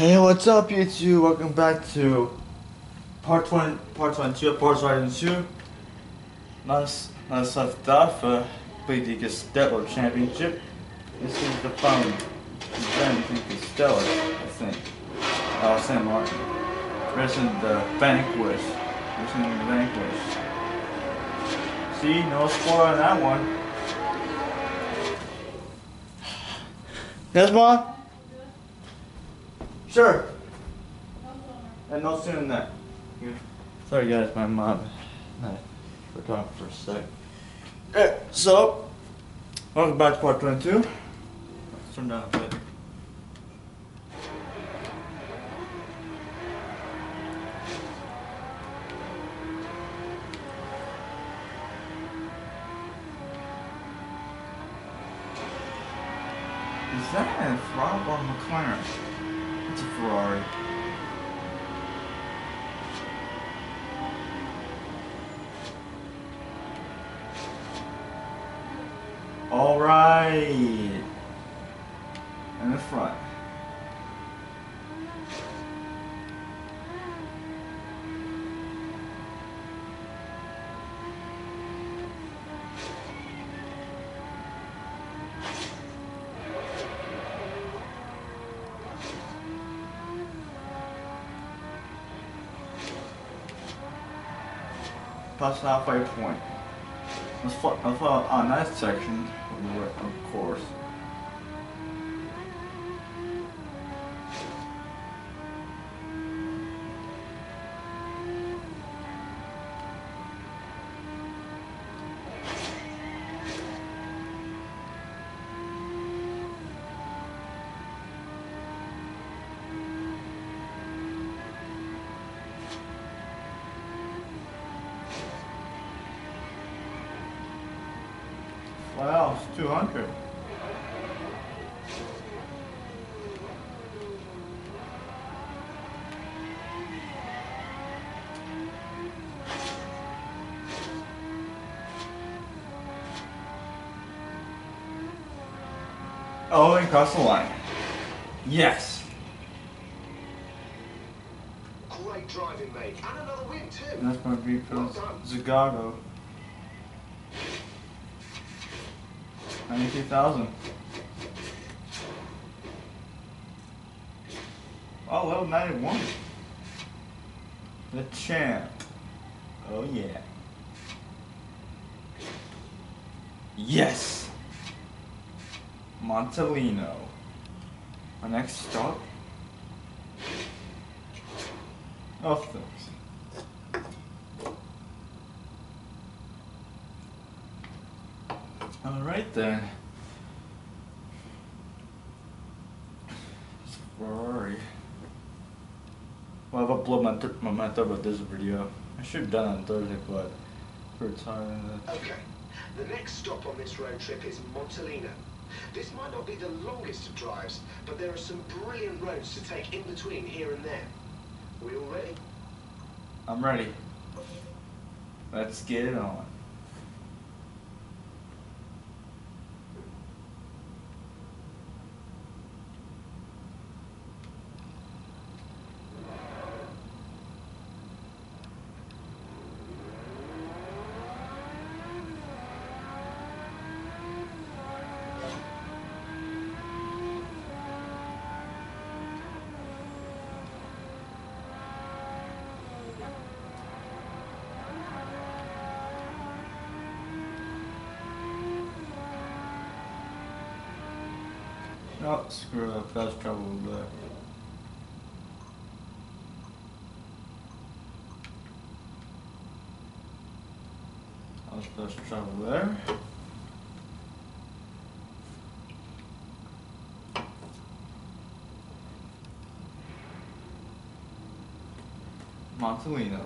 Hey, what's up, YouTube? Welcome back to part one, part one, two, part one, 2. Last, last left off, uh, played the Castello Championship. This is the phone. Then the Castello, I think. Oh, San Martin. Racing the Vanquish. Racing the Vanquish. See, no score on that one. Yes, Mom? Sure. And no sooner than that. You- Sorry guys, my mom. uh, We're talking for a sec. Eh, so, welcome back to part 22. Let's turn down a bit. Is that a Ferrari or McLaren? It's a Ferrari. Pass halfway point. Let's let's on that section of course. Oh, and cross the line. Yes. Great driving, mate. And another win, too. And that's to be for. Zagato. 92,000. Oh, level 91. The champ. Oh, yeah. Yes! Montellino. Our next stop? Oh, thanks. Alright then. Ferrari. Well, I've uploaded my, th- my method about this video. I should have done it on Thursday, but for time. Okay. The next stop on this road trip is Montellino. This might not be the longest of drives, but there are some brilliant roads to take in between here and there. Are We all ready? I'm ready. Let's get it on. Oh, screw up. Fast travel back. I was supposed to travel there. Montellino.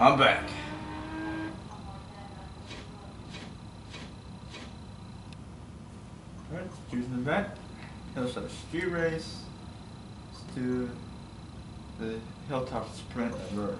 I'm back. Choose an event. Let's have street race. Let's do the hilltop sprint reverse.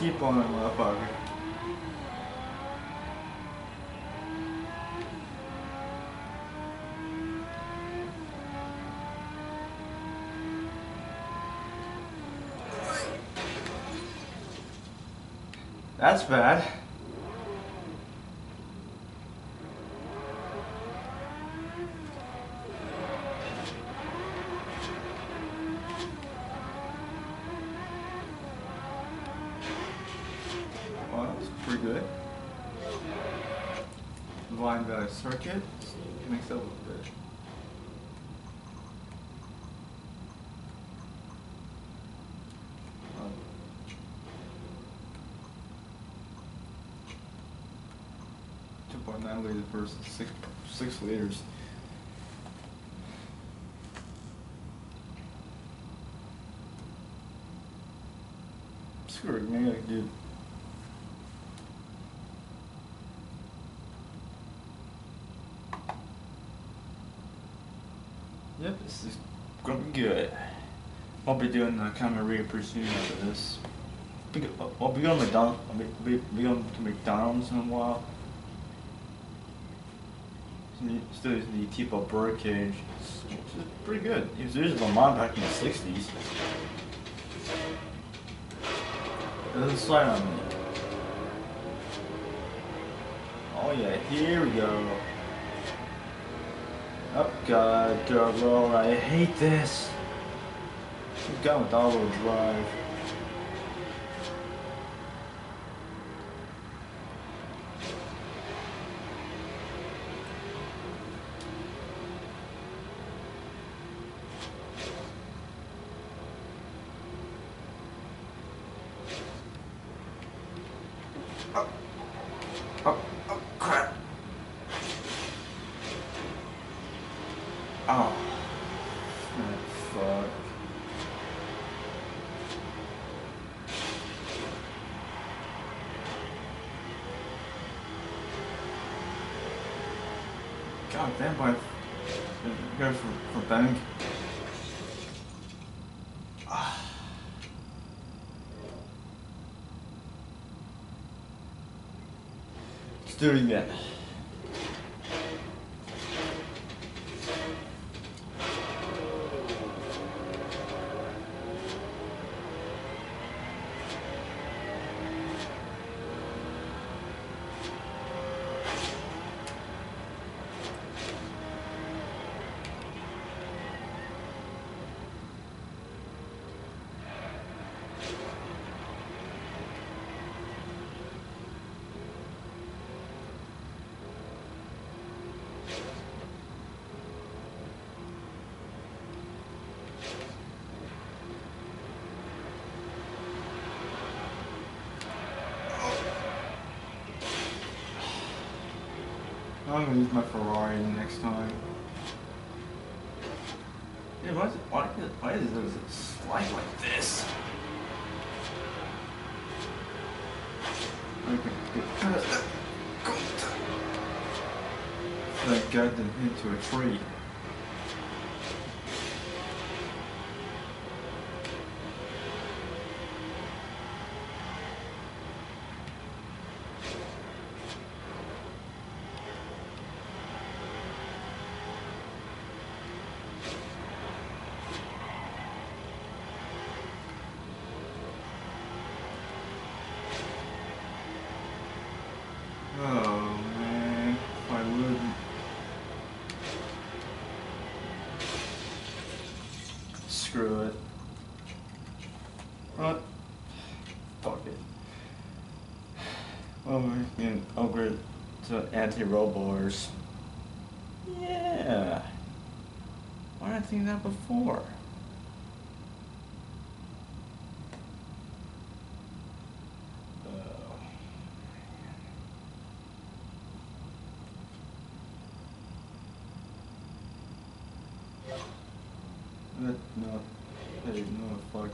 T-bone that motherfucker. That's bad. 2.9 liters versus 6, 6 liters. Screw it, man, I did. Yep, this is gonna be good. I'll be doing the camera rear soon after this. I'll be going to McDonald's, I'll be, be, be going to McDonald's in a while. Still using the bird cage, which is pretty good. It was originally mine back in the '60s. It doesn't slide on me. Oh yeah, here we go. Oh god, double, I hate this. We've gone with all-wheel drive. Oh, oh, oh crap. Oh. Oh, fuck. God damn, boy. Here for, for bank. Ah. Let's do it again. I'm gonna use my Ferrari next time. Yeah, why, is it, why, is it, why is it slide like this? Okay, That guy didn't into a tree. We to anti-roll. Yeah. Why didn't I think of that before? Oh. No, hey, no, fuck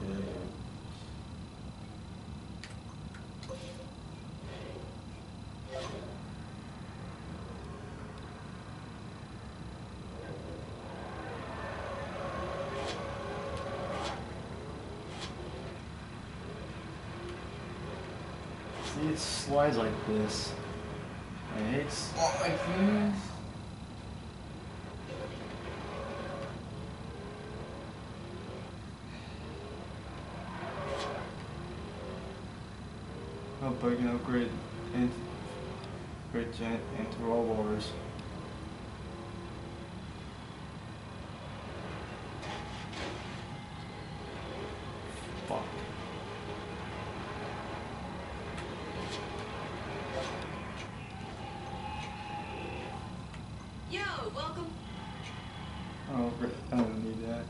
it. Slides like this. I hate slide like oh, this. Hope I can oh, upgrade and upgrade giant into all wars. Fuck. Yo, welcome. Oh, great. I don't need that.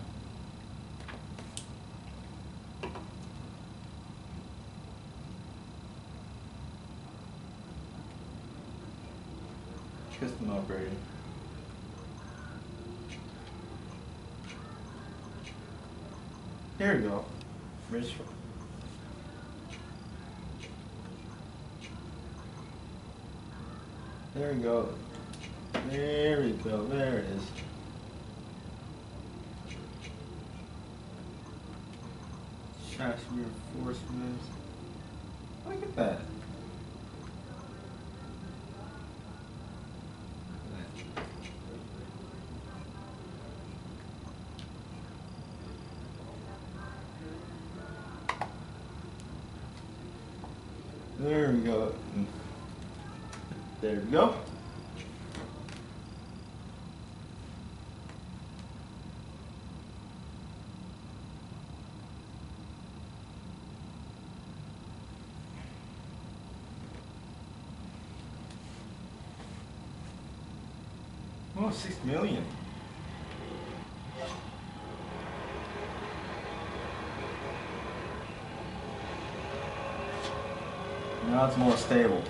Custom upgrading. There we go. Rich. There we go. There we go. There it is. Chassis reinforcements. Look at that. There we go. There we go. Oh, six million. Now it's more stable.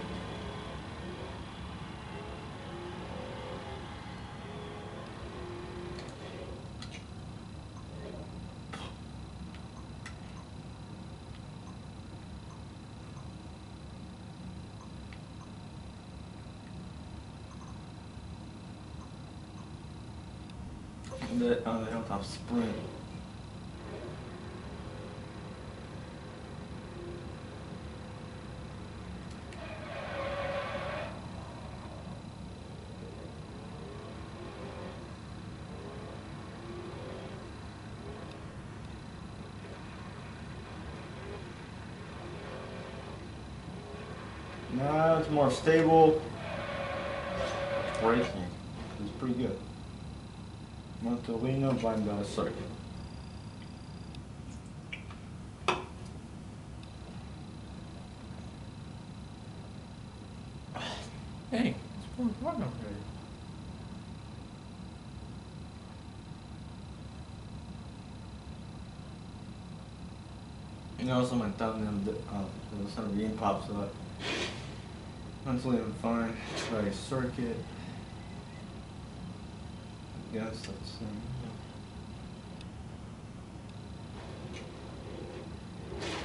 And the hilltop sprint. Now it's more stable. Good. Montellino Vandal Circuit. Hey, it's four o'clock already. You know, also my thumbnail, um, some pops up. Mentally I'm fine. Try circuit. Guess that's. Um,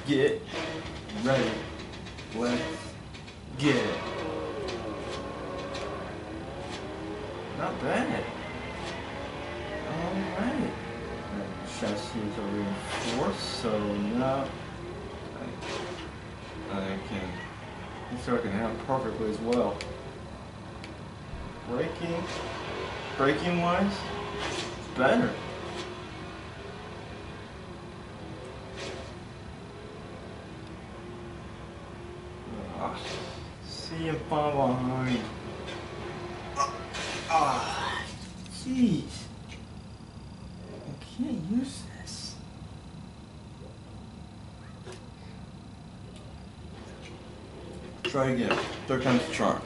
get ready. Let's get it. Not bad. Alright. Chassis is reinforced, so now I, I can this I can handle perfectly as well. Braking, braking wise, it's better. Ah, see if I'm behind. Ah, jeez. I can't use this. Try again. Third time's the charm.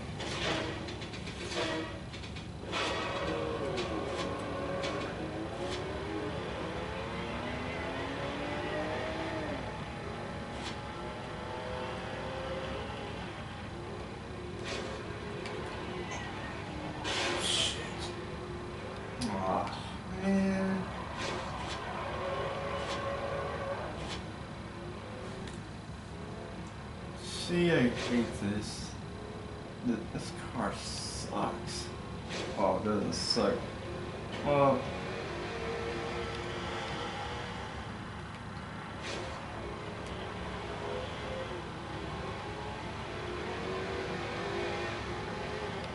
Oh, it doesn't suck. Well...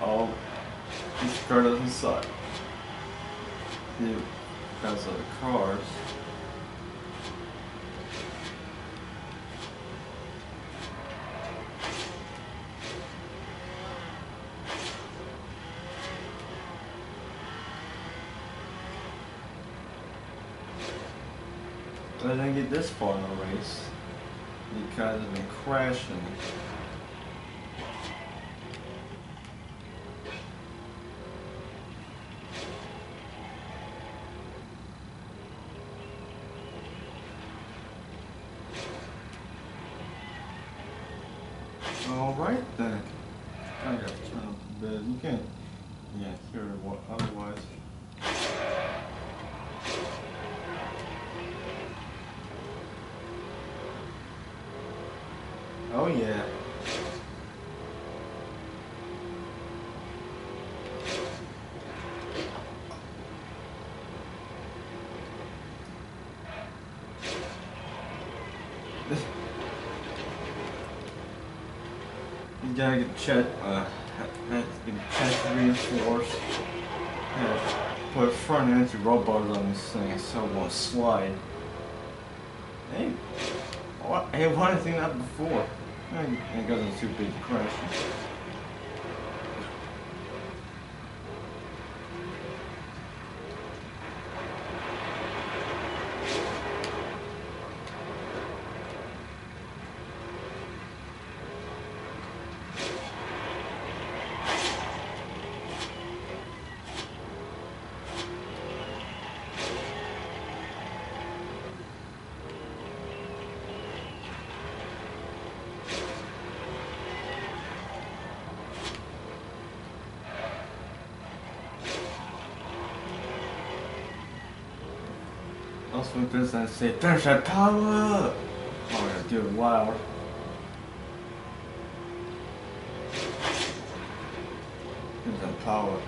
Oh, this car doesn't suck. It has other cars. This far in the race because I've been crashing. Alright then. I gotta turn up the bed. You can't yeah, hear what otherwise. Oh yeah. You gotta get chest, uh, chest reinforced. Yeah, put front anti roll bars on this thing so it won't slide. Hey, I think that before? It goes too big crash. Also, this I say, there's a power! Oh, yeah, dude, wow. A power.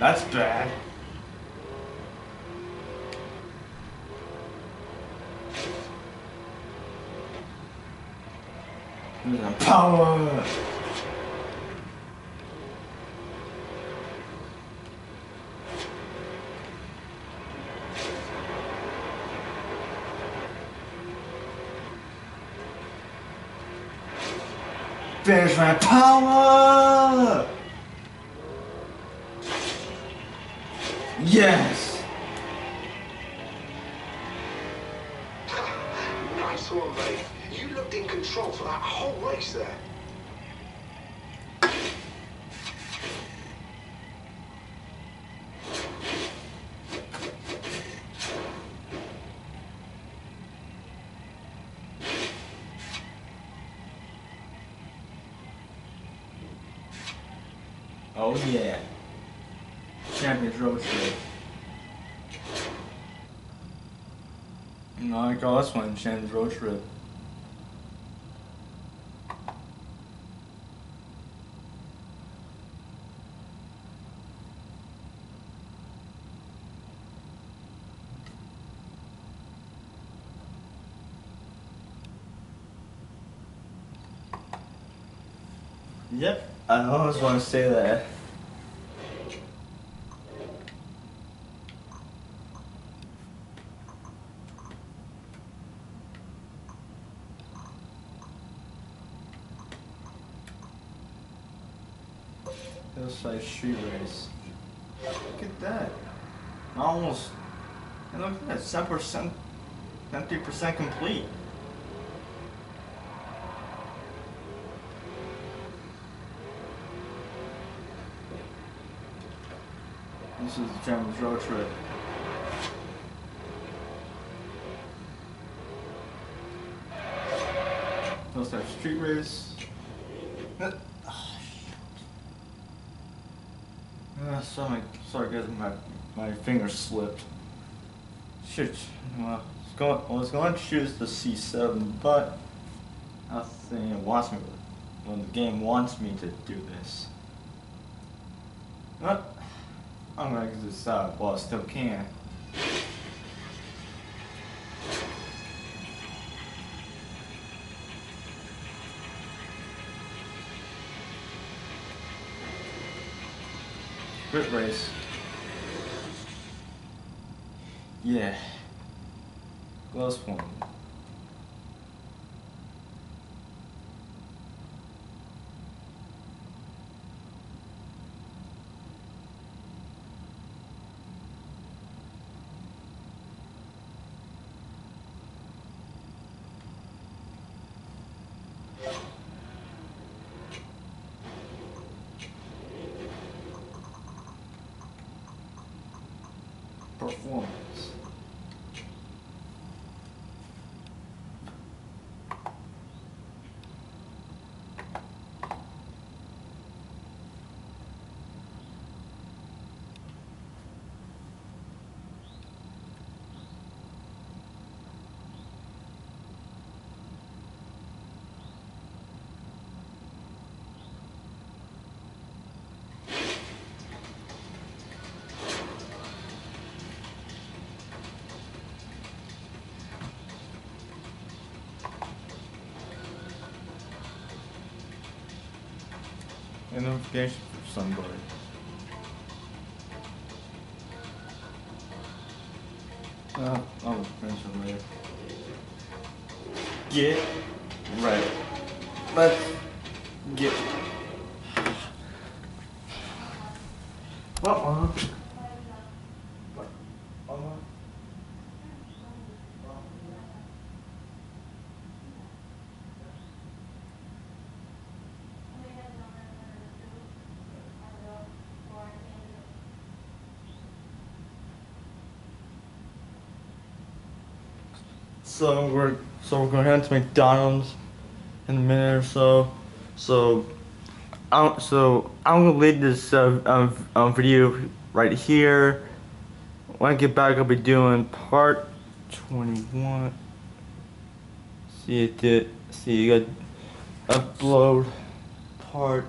That's bad. There's a power. There's my power. Yes. nice one, mate. You looked in control for that whole race there. Oh yeah. Champions Road Trip. No, I call this one Champions Road Trip. Yep, I always want to say that. Street Race. Look at that. Almost. And look at that, 7%, 50% complete. This is the Champions Road Trip. Hillside Street Race. Uh, Uh, sorry, sorry guys, my my finger slipped. Shit, well, I was going to choose the C7, but I think it wants me. When the game wants me to do this. But I'm gonna exit this out while I still can. Grit race. Yeah. Close one. Notification for somebody. Uh, I'll mention later. Get right. Let's get. Mom? What? So we're so we're going to head to McDonald's in a minute or so. So I'm so I'm gonna leave this uh, um, um, video right here. When I get back, I'll be doing part 21. See it did. See you got upload part.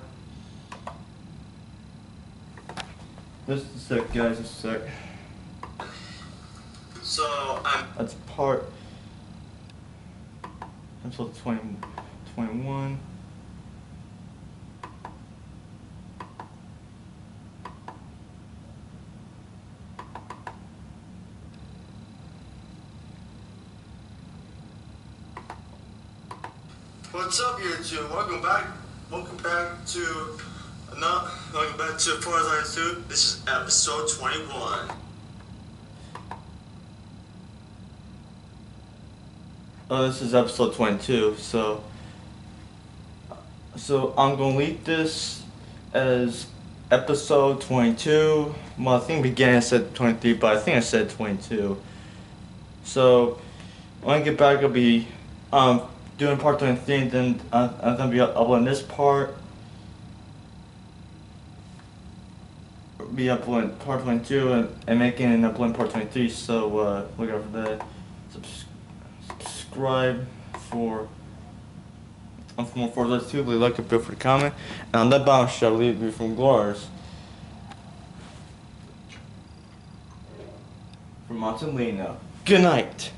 Just a sec, guys. Just a sec. So I'm. That's part. Episode 20, 21. What's up, YouTube? Welcome back. Welcome back to not welcome back to Forza 2. This is episode 21. Oh, this is episode 22. So, so I'm gonna leave this as episode 22. Well, I think beginning I said 23, but I think I said 22. So, when I get back, I'll be um doing part 23, and then I'm, I'm gonna be uploading this part. Be uploading part 22 and, and making and uploading part 23. So uh, look out for that. Subs- subscribe for for more for those two. Leave a like and feel free to comment. And on that bombshell, leave you from Glars. From Montellino. Good night.